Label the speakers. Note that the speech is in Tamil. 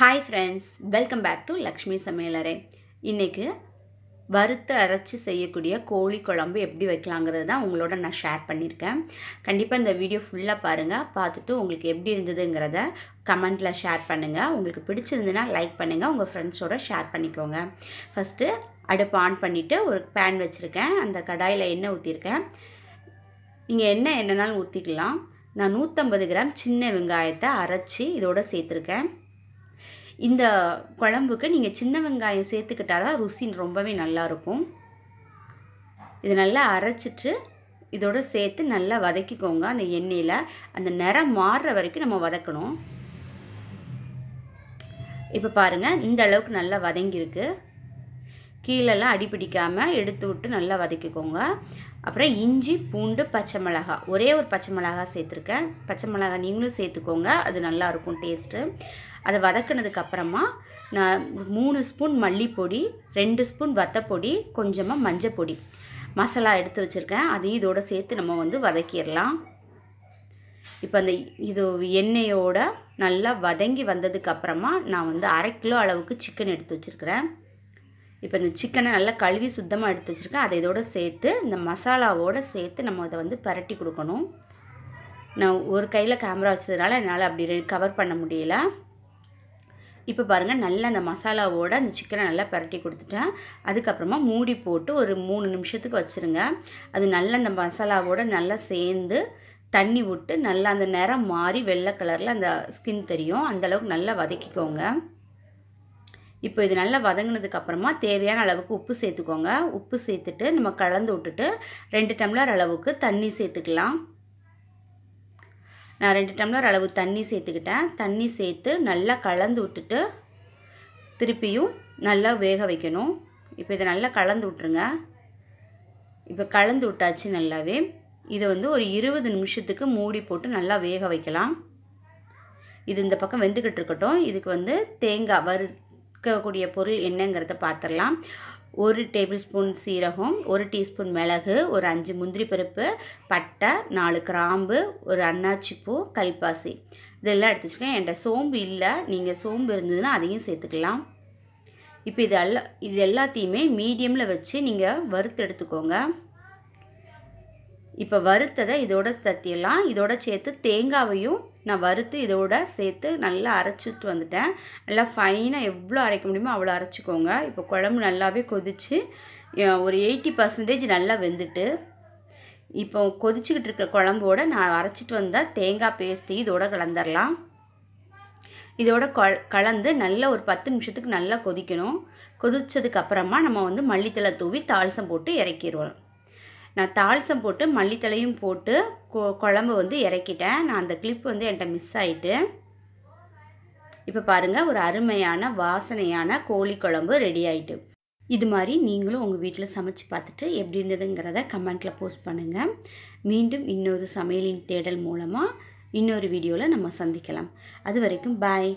Speaker 1: Hi friends welcome back to Lakshmi சமையலறை இன்றைக்கு வறுத்து அரைச்சி செய்யக்கூடிய கோழி குழம்பு எப்படி வைக்கலாங்கிறது தான் உங்களோட நான் ஷேர் பண்ணியிருக்கேன். கண்டிப்பாக இந்த வீடியோ ஃபுல்லாக பாருங்கள் பார்த்துட்டு உங்களுக்கு எப்படி இருந்ததுங்கிறத கமெண்ட்டில் ஷேர் பண்ணுங்கள் உங்களுக்கு பிடிச்சிருந்துன்னா லைக் பண்ணுங்கள் உங்கள் ஃப்ரெண்ட்ஸோட ஷேர் பண்ணிக்கோங்க. ஃபஸ்ட்டு அடுப்பு ஆன் பண்ணிவிட்டு ஒரு பேன் வச்சுருக்கேன். அந்த கடாயில் எண்ணெய் ஊற்றிருக்கேன் நீங்கள் எண்ணெய் என்னன்னாலும் ஊற்றிக்கலாம் நான் நூற்றம்பது கிராம் சின்ன வெங்காயத்தை அரைச்சி இதோட சேர்த்துருக்கேன். இந்த குழம்புக்கு நீங்கள் சின்ன வெங்காயம் சேர்த்துக்கிட்டால் தான் ருசி ரொம்பவே நல்லாயிருக்கும் இது நல்லா அரைச்சிட்டு இதோடு சேர்த்து நல்லா வதக்கிக்கோங்க. அந்த எண்ணெயில் அந்த நிறம் மாறுற வரைக்கும் நம்ம வதக்கணும். இப்போ பாருங்கள் இந்த அளவுக்கு நல்லா வதங்கியிருக்கு. கீழெல்லாம் அடிப்பிடிக்காமல் எடுத்து விட்டு நல்லா வதக்கிக்கோங்க. அப்புறம் இஞ்சி பூண்டு பச்சை மிளகா. ஒரே ஒரு பச்சை மிளகா சேர்த்துருக்கேன். பச்சை மிளகா நீங்களும் சேர்த்துக்கோங்க. அது நல்லாயிருக்கும் டேஸ்ட்டு. அதை வதக்கினதுக்கப்புறமா நான் மூணு ஸ்பூன் மல்லிப்பொடி ரெண்டு ஸ்பூன் வத்தப்பொடி கொஞ்சமாக மஞ்சள் பொடி மசாலா எடுத்து வச்சுருக்கேன். அதையும் இதோட சேர்த்து நம்ம வந்து வதக்கிடலாம். இப்போ அந்த இது எண்ணெயோட நல்லா வதங்கி வந்ததுக்கப்புறமா நான் வந்து அரை கிலோ அளவுக்கு சிக்கன் எடுத்து வச்சுருக்கிறேன். இப்போ இந்த சிக்கனை நல்லா கழுவி சுத்தமாக எடுத்து வச்சுருக்கேன். அதை இதோட சேர்த்து இந்த மசாலாவோடு சேர்த்து நம்ம அதை வந்து பரட்டி கொடுக்கணும். நான் ஒரு கையில் கேமரா வச்சதுனால என்னால் அப்படி கவர் பண்ண முடியல. இப்போ பாருங்கள் நல்லா அந்த மசாலாவோடு அந்த சிக்கனை நல்லா பரட்டி கொடுத்துட்டேன். அதுக்கப்புறமா மூடி போட்டு ஒரு மூணு நிமிஷத்துக்கு வச்சுருங்க. அது நல்லா அந்த மசாலாவோடு நல்லா சேர்ந்து தண்ணி விட்டு நல்லா அந்த நிறம் மாறி வெள்ளை கலரில் அந்த ஸ்கின் தெரியும். அந்தளவுக்கு நல்லா வதக்கிக்கோங்க. இப்போ இது நல்லா வதங்கினதுக்கு அப்புறமா தேவையான அளவுக்கு உப்பு சேர்த்துக்கோங்க. உப்பு சேர்த்துட்டு நம்ம கலந்து விட்டுட்டு ரெண்டு டம்ளர் அளவுக்கு தண்ணி சேர்த்துக்கலாம். நான் ரெண்டு டம்ளர் அளவு தண்ணி சேர்த்துக்கிட்டேன். தண்ணி சேர்த்து நல்லா கலந்து விட்டுட்டு திருப்பியும் நல்லா வேக வைக்கணும். இப்போ இதை நல்லா கலந்து விட்ருங்க இப்போ கலந்து விட்டாச்சு நல்லாவே. இதை வந்து ஒரு இருபது நிமிஷத்துக்கு மூடி போட்டு நல்லா வேக வைக்கலாம். இது இந்த பக்கம் வெந்துக்கிட்டு இருக்கட்டும். இதுக்கு வந்து தேங்காய் வறு இருக்கக்கூடிய பொருள் என்னங்கிறத பார்த்துடலாம். ஒரு டேபிள் ஸ்பூன் சீரகம் ஒரு டீஸ்பூன் மிளகு ஒரு அஞ்சு முந்திரி பருப்பு பட்டை நாலு கிராம்பு ஒரு அன்னாச்சிப்பூ கல்பாசி. இதெல்லாம் எடுத்து வச்சுக்கேன் என்கிட்ட சோம்பு இல்லை. நீங்கள் சோம்பு இருந்ததுன்னா அதையும் சேர்த்துக்கலாம். இப்போ இது எல்லா இது எல்லாத்தையுமே மீடியமில் வச்சு நீங்கள் வறுத்து எடுத்துக்கோங்க. இப்போ வறுத்ததை இதோட தத்திடலாம் இதோட சேர்த்து தேங்காவையும் நான் வறுத்து இதோட சேர்த்து நல்லா அரைச்சிட்டு வந்துட்டேன். நல்லா ஃபைனாக எவ்வளோ அரைக்க முடியுமோ அவ்வளோ அரைச்சிக்கோங்க. இப்போ குழம்பு நல்லாவே கொதித்து ஒரு எயிட்டி பர்சன்டேஜ் நல்லா வெந்துட்டு இப்போ கொதிச்சுக்கிட்டு இருக்க குழம்போட நான் அரைச்சிட்டு வந்தால் தேங்காய் பேஸ்ட்டு இதோட கலந்துடலாம் இதோட கொ கலந்து நல்லா ஒரு பத்து நிமிஷத்துக்கு நல்லா கொதிக்கணும். கொதித்ததுக்கு அப்புறமா நம்ம வந்து மல்லித்தலை தூவி தாளசம் போட்டு இறக்கிடுவோம். நான் தாளசம் போட்டு மல்லித்தலையும் போட்டு குழம்பு வந்து இறக்கிட்டேன். நான் அந்த கிளிப் வந்து என்கிட்ட மிஸ் ஆகிட்டு இப்போ பாருங்கள் ஒரு அருமையான வாசனையான கோழி குழம்பு ரெடி ஆகிட்டு இது மாதிரி நீங்களும் உங்கள் வீட்டில் சமைச்சு பார்த்துட்டு எப்படி இருந்ததுங்கிறத கமெண்ட்டில் போஸ்ட் பண்ணுங்கள் மீண்டும் இன்னொரு சமையலின் தேடல் மூலமாக இன்னொரு வீடியோவில் நம்ம சந்திக்கலாம். அது வரைக்கும் பாய்